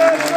Thank you.